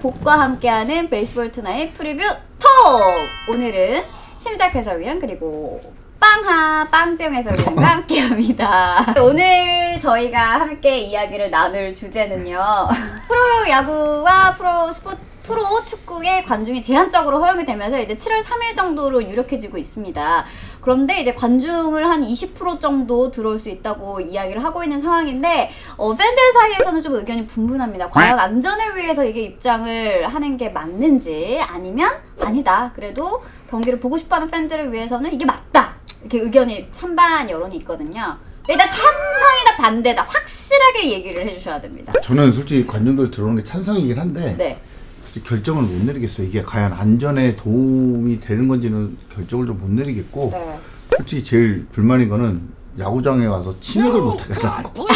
복과 함께하는 베이스볼 투나잇 preview talk! 오늘은 심재학 해설위원 그리고 빵하 박재홍 해설위원과 함께합니다. 오늘 저희가 함께 이야기를 나눌 주제는요. 프로 야구와 프로 스포츠 프로 축구의 관중이 제한적으로 허용이 되면서 이제 7월 3일 정도로 유력해지고 있습니다. 그런데 이제 관중을 한 20% 정도 들어올 수 있다고 이야기를 하고 있는 상황인데 어, 팬들 사이에서는 좀 의견이 분분합니다. 과연 안전을 위해서 이게 입장을 하는 게 맞는지 아니면 아니다. 그래도 경기를 보고 싶어하는 팬들을 위해서는 이게 맞다. 이렇게 의견이 찬반 여론이 있거든요. 일단 찬성이다 반대다 확실하게 얘기를 해주셔야 됩니다. 저는 솔직히 관중들 들어오는 게 찬성이긴 한데 네. 결정을 못 내리겠어요. 이게 과연 안전에 도움이 되는 건지는 결정을 좀 못 내리겠고 네. 솔직히 제일 불만인 거는 야구장에 와서 치맥을 못 하게 하는 거.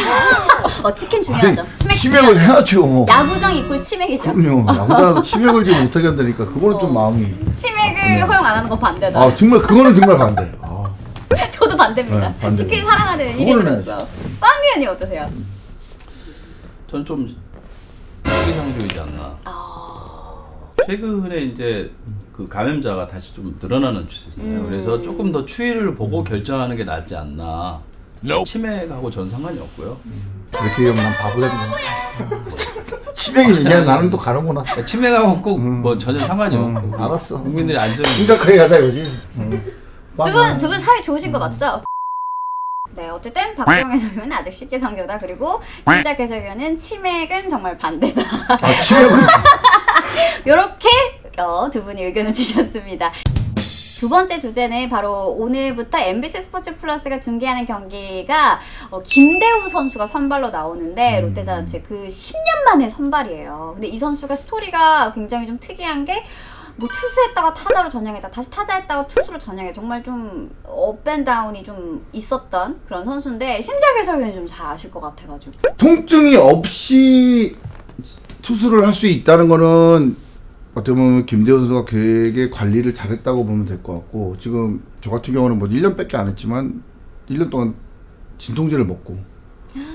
어 치킨 중요하죠. 치맥 치맥을 해야죠. 야구장 이꼴 치맥이죠. 그럼요. 야구장에서 치맥을 지금 못 하게 한다니까 그거는 좀 어. 마음이. 치맥을 허용 안 하는 건 반대다. 아 정말 그거는 정말 반대. 아, 저도 반대입니다. 네, 반대. 치킨 사랑하는 일인으로서. 빵 위원님 어떠세요? 저는 좀 시기상조이지 않나. 최근에 이제 그 감염자가 다시 좀 늘어나는 추세잖아요. 음. 그래서 조금 더 추이를 보고 결정하는 게 낫지 않나. 치맥하고 전 상관이 없고요. 이렇게 얘기하면 난 바보 되는 거야. 치맥이 얘기하면 나는 또 가는구나. 치맥하고 꼭 뭐 전혀 상관이 음, 없고. 알았어. 국민들의 안전을 심각하게 가자 이거지. 음. 두분 두 분 사이 좋으신 거 맞죠? 네, 어쨌든 박지영 해설위원은 아직 식기상조다. 그리고 신작 해설위원은 치맥은 정말 반대다. 아, 치맥은 이렇게 어, 두 분이 의견을 주셨습니다. 두 번째 주제는 바로 오늘부터 MBC 스포츠 플러스가 중계하는 경기가 어, 김대우 선수가 선발로 나오는데 음. 롯데자이언츠 그 10년 만에 선발이에요. 근데 이 선수가 스토리가 굉장히 좀 특이한 게 뭐 투수했다가 타자로 전향했다 다시 타자했다가 투수로 전향해 정말 좀 up and down이 좀 있었던 그런 선수인데 심재학 해설위원이 좀 잘 아실 것 같아가지고 통증이 없이 투수를 할 수 있다는 거는 어떻게 보면 김대호 선수가 되게 관리를 잘했다고 보면 될 것 같고 지금 저 같은 경우는 뭐 1년밖에 안 했지만 1년 동안 진통제를 먹고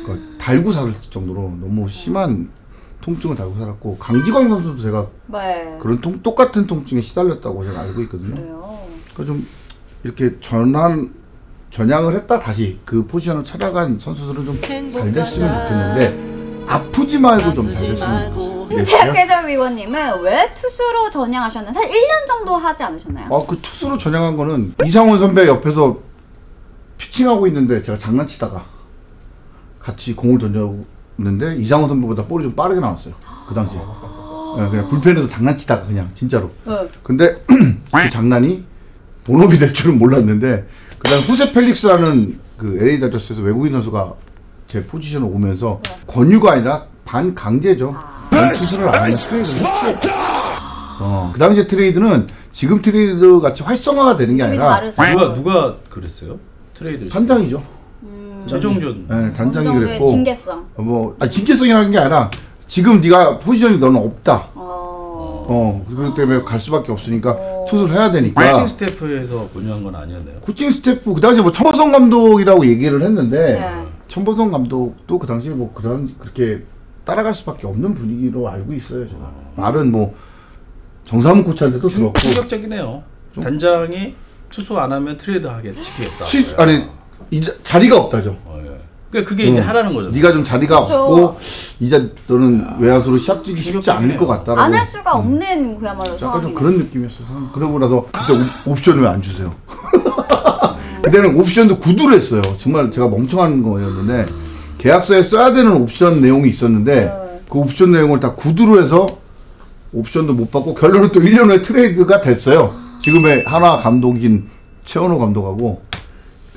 그러니까 달고 살 정도로 너무 심한 통증을 달고 살았고 강지광 선수도 제가 네. 그런 통, 똑같은 통증에 시달렸다고 제가 알고 있거든요. 그래요? 그러니까 좀 이렇게 전환 전향을 했다 다시 그 포지션을 찾아간 선수들은 좀 잘 됐으면 좋겠는데 아프지 말고 좀잘 됐으면 좋겠어요. 최학 해설위원님은 왜 투수로 전향하셨나요? 사실 1년 정도 하지 않으셨나요? 아, 그 투수로 전향한 거는 이상원 선배 옆에서 피칭하고 있는데 제가 장난치다가 같이 공을 던졌는데 이상원 선배보다 볼이 좀 빠르게 나왔어요. 그 당시에. 네, 그냥 불펜에서 장난치다가 그냥 진짜로. 네. 근데 그 장난이 본업이 될 줄은 몰랐는데 그다음 후세 펠릭스라는 그 LA 다저스에서 외국인 선수가 제 포지션을 오면서 권유가 아니라 반강제죠. 반 투수를 안 하는 트레이드를 시켰죠. 어, 그 당시에 트레이드는 지금 트레이드 같이 활성화가 되는 게좀 아니라 다르죠. 누가 누가 그랬어요? 트레이드를 단장이죠. 음, 최종준. 네, 단장이 어느 정도의 그랬고 징계성. 어, 뭐 아, 징계성이라는 게 아니라 지금 네가 포지션이 너는 없다. 어. 어, 그렇기 때문에 갈 수밖에 없으니까 어. 투수를 해야 되니까. 코칭 스태프에서 권유한 건 아니었나요? 코칭 스태프 그 당시에 뭐 천보성 감독이라고 얘기를 했는데 네. 천보성 감독도 그 당시에 뭐그 당시 그렇게 따라갈 수밖에 없는 분위기로 알고 있어요 제가 말은 뭐 정삼흠 코치한테도 충- 들었고 충격적이네요. 단장이 투수 안 하면 트레이드 하게 시키겠다. 시, 아니 이제 자리가 없다죠 어, 예. 그러니까 그게 이제 응. 하라는 거죠. 네가 좀 자리가 그쵸. 없고 이제 너는 외야수로 시합 뛰기 쉽지 않을 것 같다라고 안 할 수가 없는 그야말로 약간 좀 상황이네. 그런 느낌이었어. 그러고 나서 그때 옵- 옵션 왜안 주세요? 그때는 옵션도 구두로 했어요. 정말 제가 멍청한 거였는데 계약서에 써야 되는 옵션 내용이 있었는데 네. 그 옵션 내용을 다 구두로 해서 옵션도 못 받고 결론은 또 1년 후에 트레이드가 됐어요. 지금의 한화 감독인 최원호 감독하고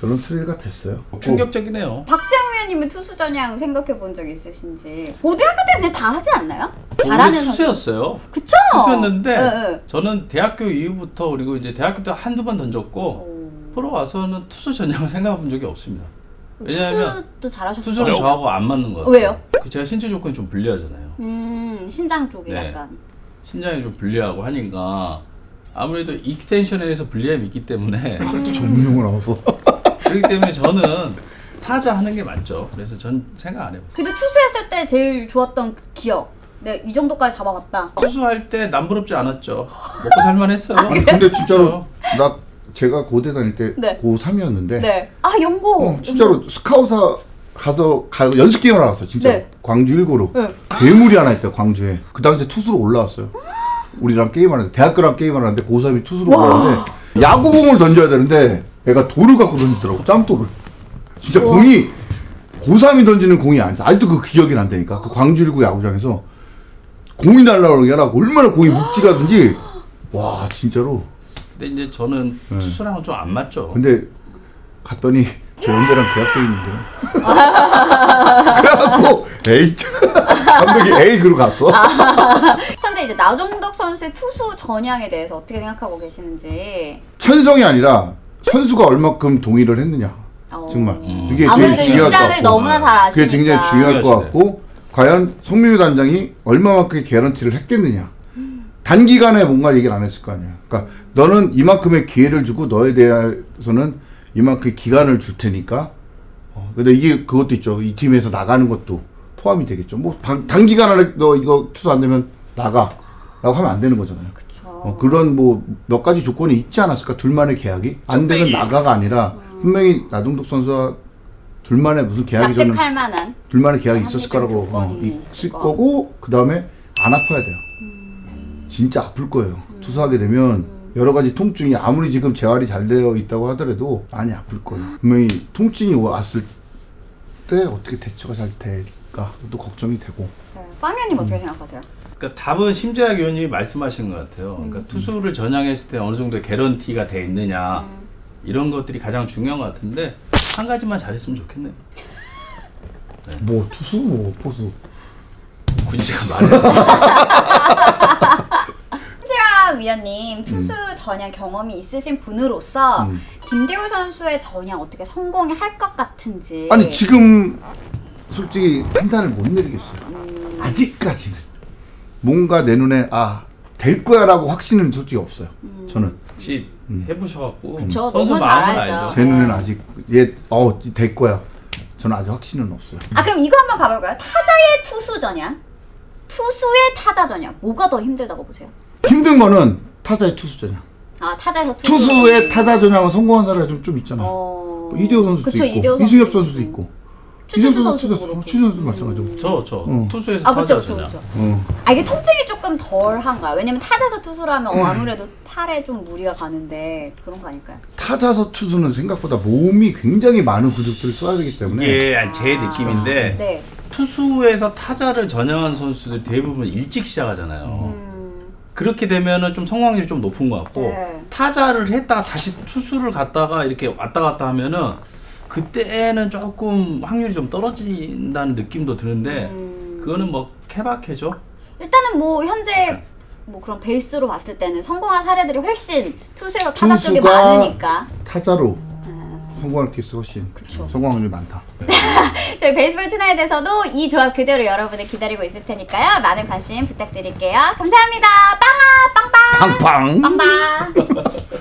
결론 트레이드가 됐어요. 충격적이네요. 박재홍 위원님은 투수 전향 생각해 본 적 있으신지 고등학교 때 그냥 다 하지 않나요? 잘하는 선수. 투수였어요. 그쵸? 투수였는데 네, 네. 저는 대학교 이후부터 그리고 이제 대학교 때 한두 번 던졌고 오. 프로 와서는 투수 전향을 생각해 본 적이 없습니다. 왜냐하면 투수도 잘하셨어요. 투수는 저하고 안 맞는 것 같아요. 왜요? 그 제가 신체 조건이 좀 불리하잖아요. 음 신장 쪽이 네. 약간. 신장이 좀 불리하고 하니까 아무래도 extension에서 불리함이 있기 때문에 또 전문용어 나와서 그렇기 때문에 저는 타자 하는 게 맞죠. 그래서 전 생각 안 해봤어요. 근데 투수했을 때 제일 좋았던 기억. 네, 이 정도까지 잡아갔다. 투수할 때 남부럽지 않았죠. 먹고 살만했어요. 아니 근데 진짜로 나 제가 고대 다닐 때 네. 고3이었는데 네. 아, 연고. 어, 진짜로 스카우사 가서 가 연습 게임을 나갔어 진짜 네. 광주 1고로. 네. 괴물이 하나 있다 광주에. 그 당시에 투수로 올라왔어요. 우리랑 게임하는데 대학교랑 게임하는데 고3이 투수로 올라왔는데 야구공을 던져야 되는데 애가 돌을 갖고 던지더라고 짱돌을. 진짜 공이 고3이 던지는 공이 아니야. 아직도 그 기억이 난다니까. 그 광주 1구 야구장에서 공이 날라오는 게 아니라 얼마나 공이 묵직하든지. 와 진짜로 근데 이제 저는 네. 투수랑은 좀안 맞죠. 근데 갔더니 저 연대랑 대학교 있는데요. 그래갖고 에이 감독이 에이 그로 갔어. 현재 이제 나종덕 선수의 투수 전향에 대해서 어떻게 생각하고 계시는지. 천성이 아니라 선수가 얼마큼 동의를 했느냐. 어. 정말 음. 이게 아무래도 제일 중요할 것 입장을 같고. 너무나 잘 아시니까. 그게 굉장히 중요할 것 같고 과연 송민규 단장이 얼마만큼의 개런티를 했겠느냐. 단기간에 뭔가 얘기를 안 했을 거 아니야. 그러니까 너는 이만큼의 기회를 주고 너에 대해서는 이만큼의 기간을 줄 테니까. 어, 근데 이게 그것도 있죠. 이 팀에서 나가는 것도 포함이 되겠죠. 뭐 방- 단기간 안에 너 이거 투수 안 되면 나가. 라고 하면 안 되는 거잖아요. 그쵸. 어, 그런 뭐 몇 가지 조건이 있지 않았을까? 둘만의 계약이 안 되면. 나가가 아니라 분명히 나동덕 선수와 둘만의 무슨 계약이 저는 납득할 만한. 둘만의 계약이 있었을 거라고 어, 조건이 있을. 거고 그 다음에 안 아파야 돼요. 진짜 아플 거예요. 투수하게 되면 여러 가지 통증이 아무리 지금 재활이 잘 되어 있다고 하더라도 많이 아플 거예요. 분명히 통증이 왔을 때 어떻게 대처가 잘 될까 또 걱정이 되고. 네. 빵현님 어떻게 음. 생각하세요? 그러니까 답은 심재학 의원님이 말씀하신 것 같아요. 음. 그러니까 투수를 전향했을 때 어느 정도의 개런티가 돼 있느냐 음. 이런 것들이 가장 중요한 것 같은데 한 가지만 잘했으면 좋겠네요. 뭐 투수 뭐 포수. 제가 말해. 위원님 투수 전향 경험이 있으신 분으로서 음. 김대호 선수의 전향 어떻게 성공이 할 것 같은지. 아니 지금 솔직히 판단을 못 내리겠어요. 음, 아직까지는 뭔가 내 눈에 아 될 거야라고 확신은 솔직히 없어요. 저는 혹시 해보셔갖고 그쵸, 선수 너무 잘 알죠. 알죠. 제 눈에는 아직 얘어될 거야. 저는 아직 확신은 없어요. 아 그럼 이거 한번 가볼까요? 타자의 투수 전향, 투수의 타자 전향 뭐가 더 힘들다고 보세요? 힘든 거는 타자의 투수 전향. 아 타자에서 투수. 투수의 타자 전향은 성공한 사례가 좀, 좀 있잖아요. 어... 뭐 이대호 선수도 그쵸, 있고 이대호 이승엽 선수. 선수도 있고 추신수 이승엽 선수도 선수 그렇고. 추신 선수 마찬가지고. 저, 저 어. 투수에서 아 그렇죠 타자 그렇죠. 그렇죠. 어. 아 이게 통증이 조금 덜한가요? 왜냐면 타자에서 투수를 하면 음. 어, 아무래도 팔에 좀 무리가 가는데 그런 거 아닐까요? 타자서 투수는 생각보다 몸이 굉장히 많은 근육들을 써야 되기 때문에 이게 제 느낌인데 네. 투수에서 타자를 전향한 선수들 대부분 일찍 시작하잖아요. 음, 그렇게 되면은 좀 성공률이 좀 높은 것 같고 네. 타자를 했다가 다시 투수를 갔다가 이렇게 왔다 갔다 하면은 그때는 조금 확률이 좀 떨어진다는 느낌도 드는데 음. 그거는 뭐 케바케죠. 일단은 뭐 현재 뭐 그런 베이스로 봤을 때는 성공한 사례들이 훨씬 투수에서 타자 투수가 많으니까 타자로 성공할 케이스 훨씬 음. 그쵸. 성공 확률이 많다. 저희 베이스볼 투나잇에서도 이 조합 그대로 여러분을 기다리고 있을 테니까요 많은 관심 부탁드릴게요 감사합니다 빵아 빵빵 팡팡. 빵빵